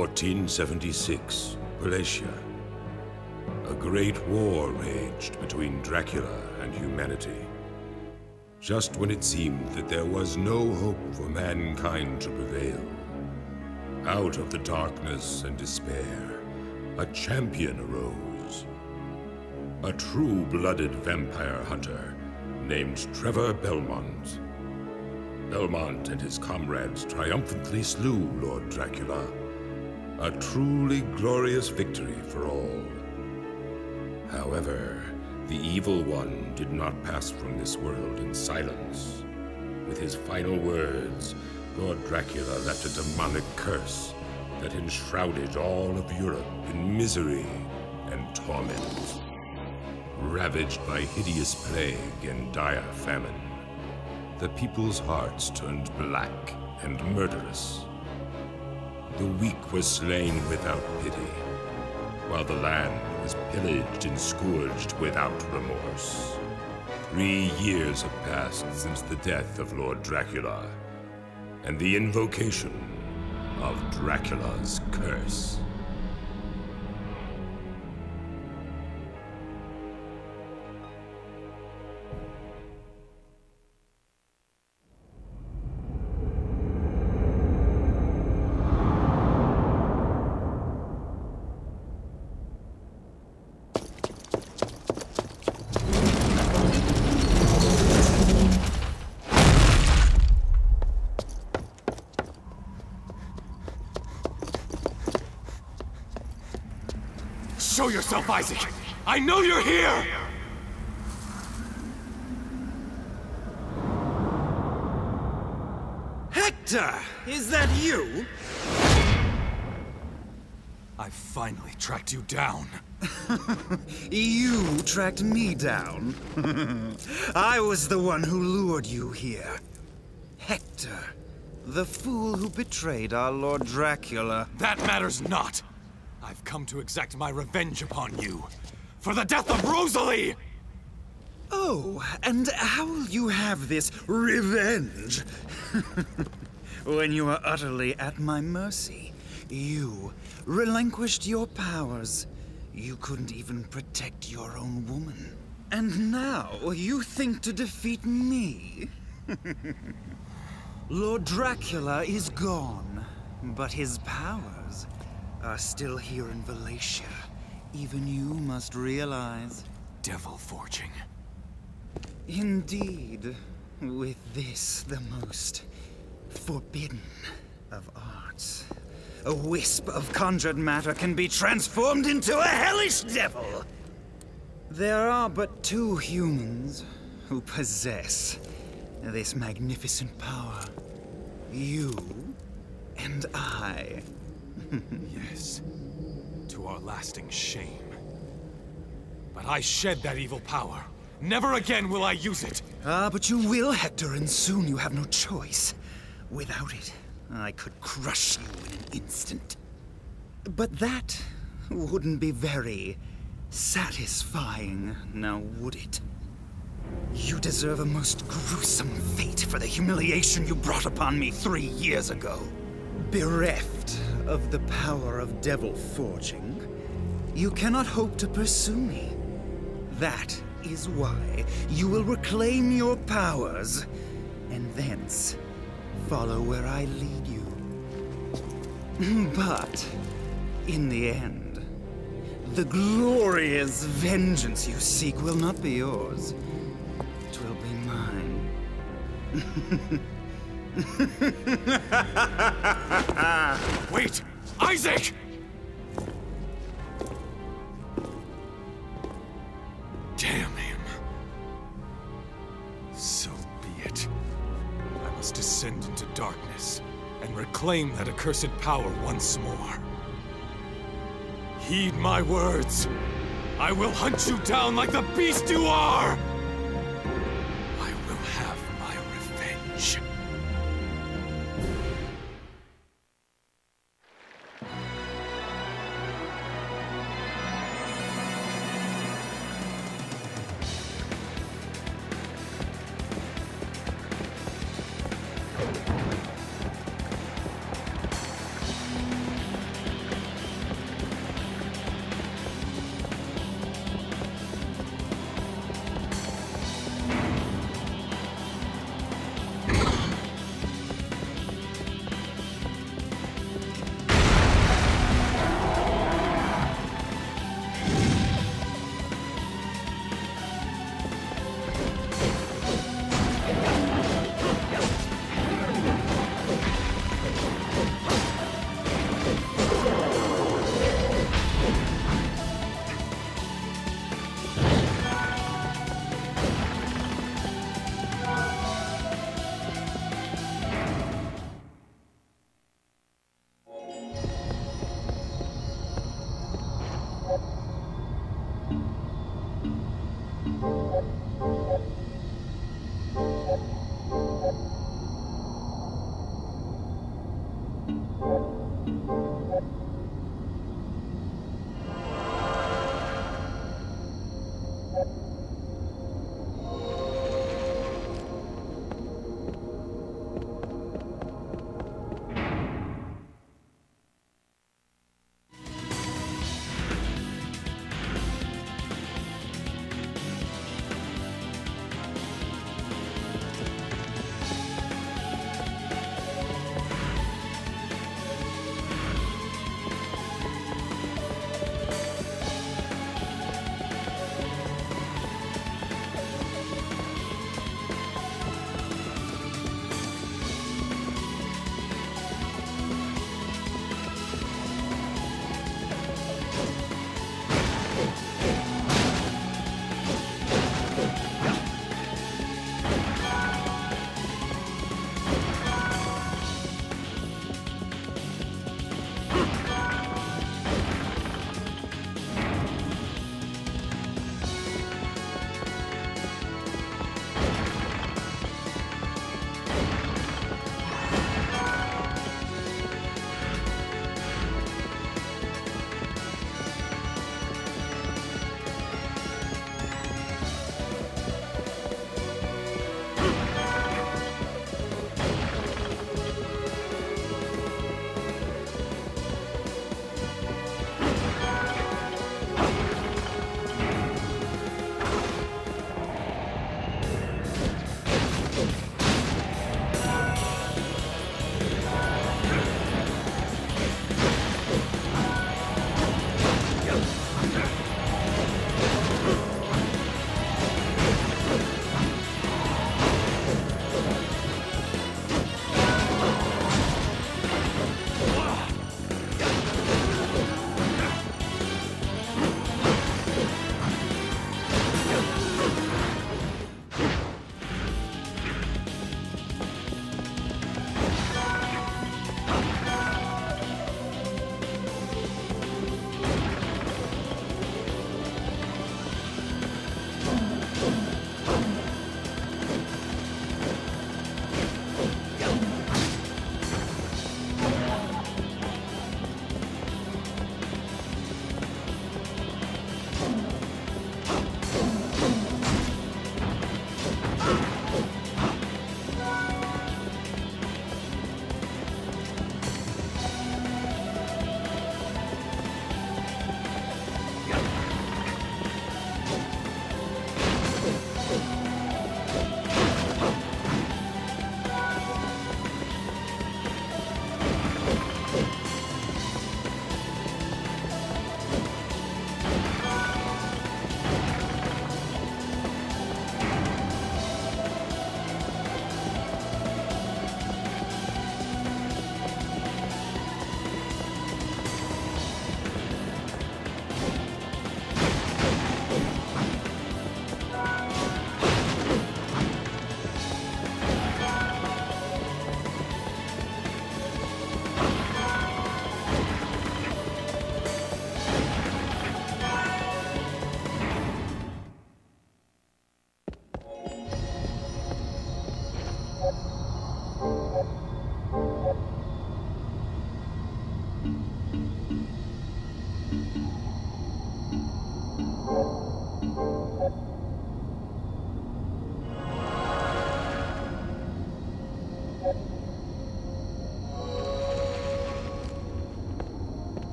1476, Wallachia. A great war raged between Dracula and humanity. Just when it seemed that there was no hope for mankind to prevail, out of the darkness and despair, a champion arose. A true-blooded vampire hunter named Trevor Belmont. Belmont and his comrades triumphantly slew Lord Dracula. A truly glorious victory for all. However, the Evil One did not pass from this world in silence. With his final words, Lord Dracula left a demonic curse that enshrouded all of Europe in misery and torment. Ravaged by hideous plague and dire famine, the people's hearts turned black and murderous. The weak were slain without pity, while the land was pillaged and scourged without remorse. Three years have passed since the death of Lord Dracula, and the invocation of Dracula's curse. Show yourself, Isaac! I know you're here! Hector! Is that you? I finally tracked you down. You tracked me down. I was the one who lured you here. Hector, the fool who betrayed our Lord Dracula. That matters not! I've come to exact my revenge upon you. For the death of Rosalie! Oh, and how will you have this revenge? when you are utterly at my mercy, you relinquished your powers. You couldn't even protect your own woman. And now you think to defeat me? Lord Dracula is gone, but his powers are still here in Wallachia, Even you must realize. Devil forging. Indeed, with this the most forbidden of arts. A wisp of conjured matter can be transformed into a hellish devil! There are but two humans who possess this magnificent power. You and I. Yes. To our lasting shame. But I shed that evil power. Never again will I use it! Ah, but you will, Hector, and soon you have no choice. Without it, I could crush you in an instant. But that wouldn't be very satisfying, now would it? You deserve a most gruesome fate for the humiliation you brought upon me three years ago. Bereft of the power of devil forging, you cannot hope to pursue me. That is why you will reclaim your powers, and thence follow where I lead you. But, in the end, the glorious vengeance you seek will not be yours. It will be mine. Wait! Isaac! Damn him. So be it. I must descend into darkness and reclaim that accursed power once more. Heed my words. I will hunt you down like the beast you are!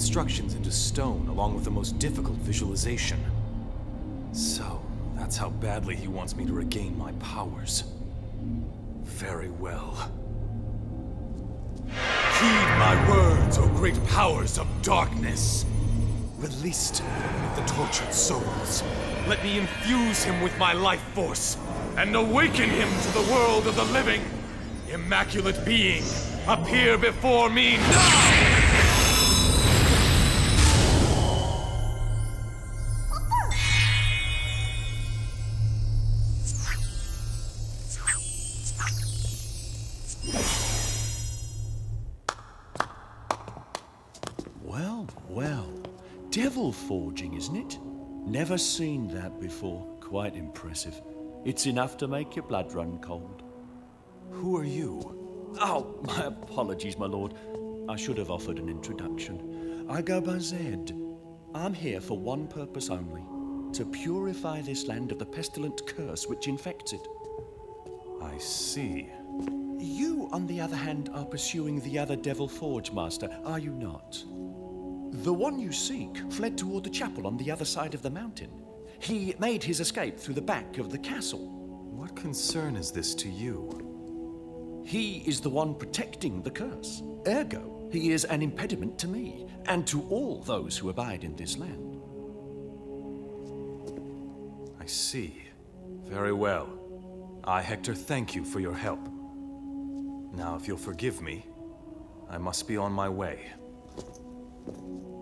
Instructions into stone along with the most difficult visualization. So, that's how badly he wants me to regain my powers. Very well. Heed my words, O great powers of darkness! Release to me the tortured souls. Let me infuse him with my life force, and awaken him to the world of the living. Immaculate being, appear before me now! Never seen that before. Quite impressive. It's enough to make your blood run cold. Who are you? Oh, my apologies, my lord. I should have offered an introduction. I go by Zead. I'm here for one purpose only to purify this land of the pestilent curse which infects it. I see. You, on the other hand, are pursuing the other Devil Forge Master, are you not? The one you seek fled toward the chapel on the other side of the mountain. He made his escape through the back of the castle. What concern is this to you? He is the one protecting the curse. Ergo, he is an impediment to me, and to all those who abide in this land. I see. Very well. I, Hector, thank you for your help. Now, if you'll forgive me, I must be on my way. Thank you.